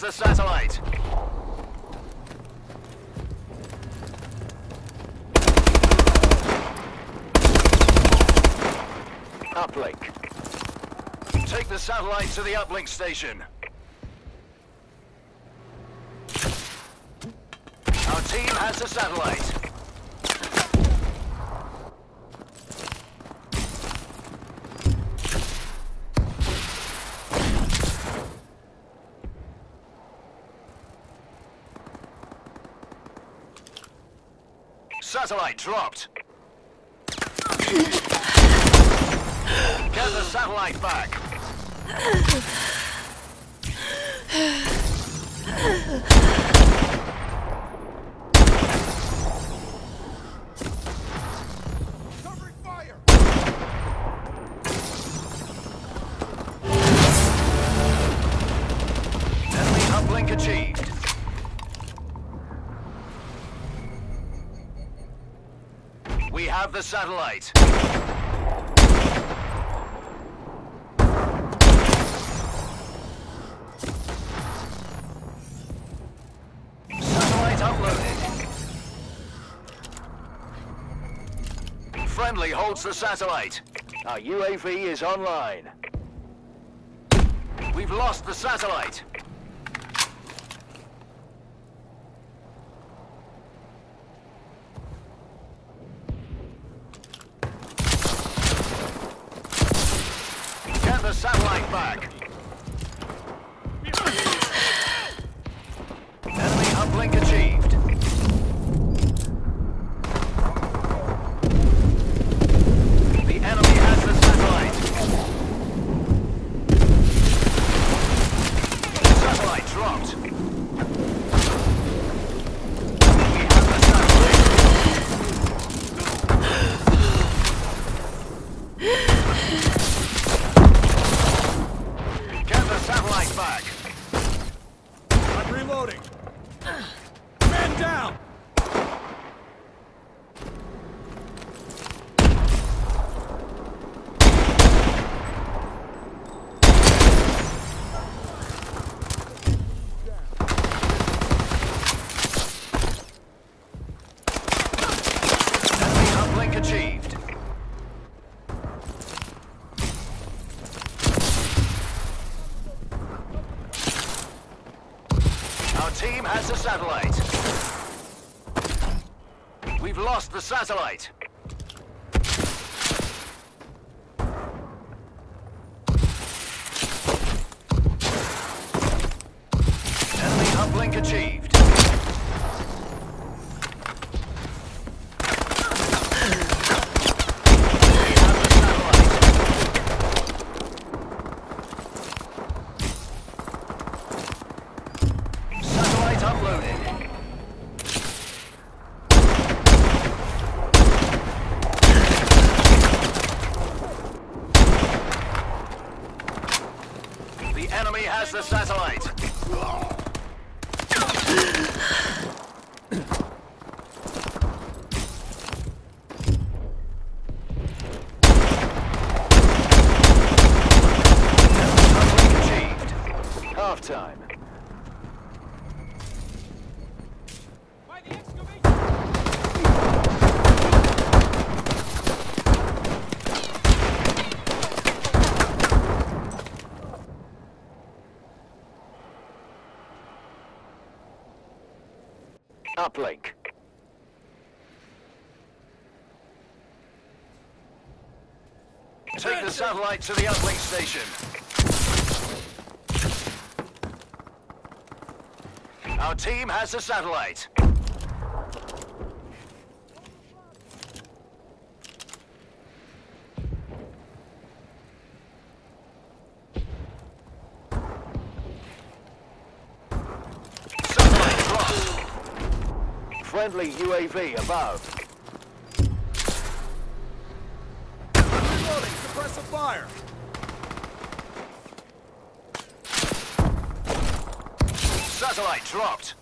the satellite. Uplink. Take the satellite to the uplink station. Our team has the satellite. Satellite dropped. Get the satellite back. Have the satellite. Satellite uploaded. Friendly holds the satellite. Our UAV is online. We've lost the satellite. Satellite back. Satellite. We've lost the satellite. Enemy uplink achieved. We have the satellite. Satellite uploaded. The enemy has the satellite. Uplink achieved. Half time. By the excavation! Uplink. Take the satellite to the uplink station. Our team has the satellite. Satellite dropped. Friendly UAV above. Reloading! Suppressive fire! Satellite dropped.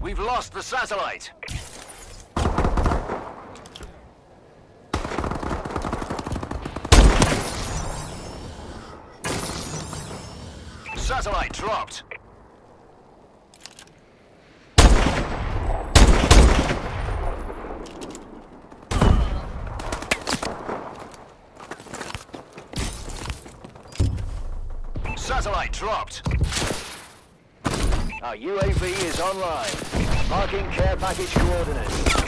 We've lost the satellite. Satellite dropped. Satellite dropped. Our UAV is online. Marking care package coordinates.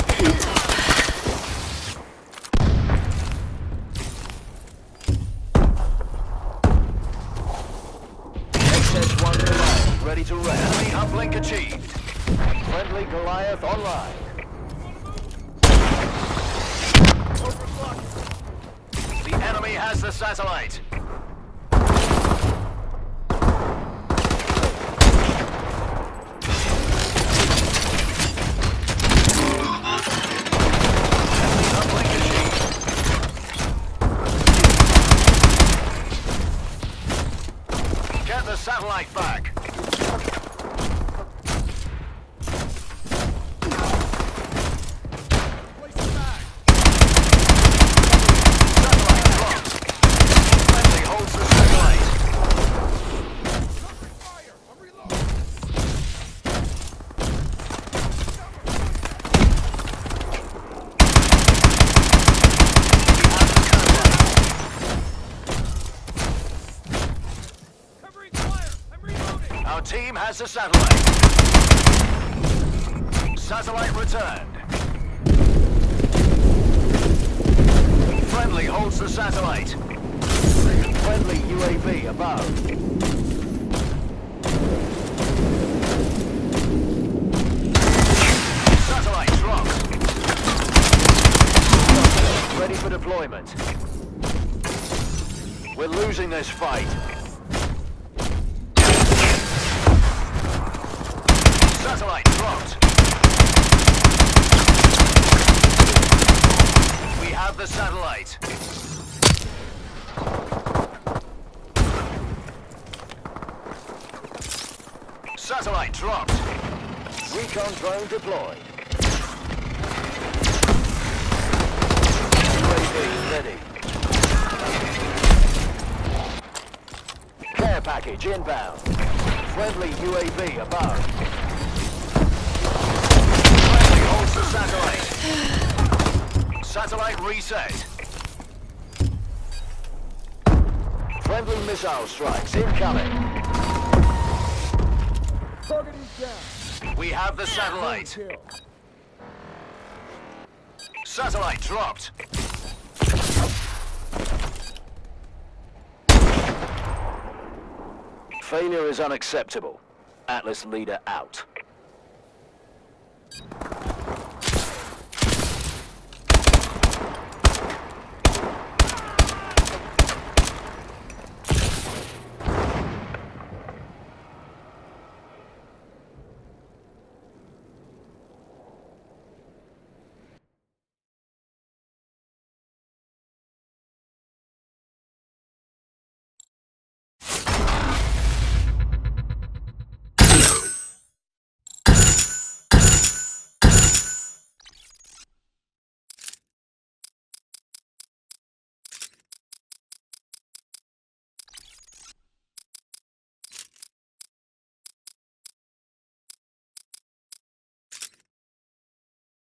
Goliath online. The enemy has the satellite. Uplink achieved. Get the satellite back. Place it back! Satellite dropped. Friendly holds the satellite. Covering fire! I'm reloading! Covering fire! I'm reloading! Our team has the satellite. Satellite returned. Friendly holds the satellite. Friendly UAV above. Ready for deployment. We're losing this fight. Satellite dropped. We have the satellite. Satellite dropped. Recon drone deployed. UAV ready. Care package inbound. Friendly UAV above. Friendly holds the satellite. Satellite reset. Friendly missile strikes incoming. Target is down. We have the satellite. Satellite dropped. Failure is unacceptable. Atlas leader out.